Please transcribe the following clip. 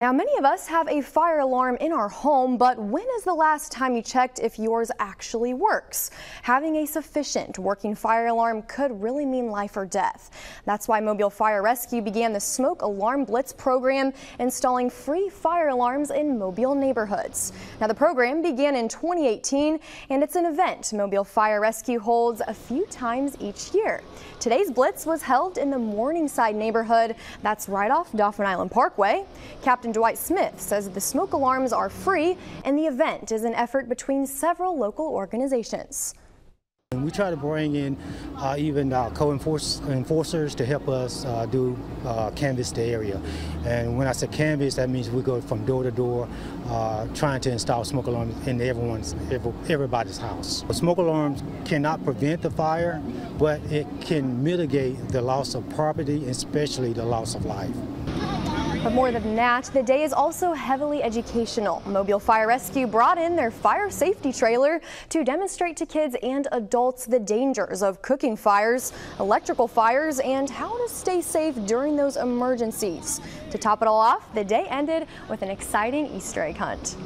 Now, many of us have a fire alarm in our home, but when is the last time you checked if yours actually works? Having a sufficient working fire alarm could really mean life or death. That's why Mobile Fire Rescue began the Smoke Alarm Blitz program, installing free fire alarms in Mobile neighborhoods. Now, the program began in 2018, and it's an event Mobile Fire Rescue holds a few times each year. Today's Blitz was held in the Morningside neighborhood. That's right off Dauphin Island Parkway. Captain Captain Dwight Smith says the smoke alarms are free and the event is an effort between several local organizations. We try to bring in uh, even uh, code enforcers to help us uh, do uh, canvass the area. And when I say canvass, that means we go from door to door uh, trying to install smoke alarms in everyone's, everybody's house. Smoke alarms cannot prevent the fire, but it can mitigate the loss of property, especially the loss of life. But more than that, the day is also heavily educational. Mobile Fire Rescue brought in their fire safety trailer to demonstrate to kids and adults the dangers of cooking fires, electrical fires, and how to stay safe during those emergencies. To top it all off, the day ended with an exciting Easter egg hunt.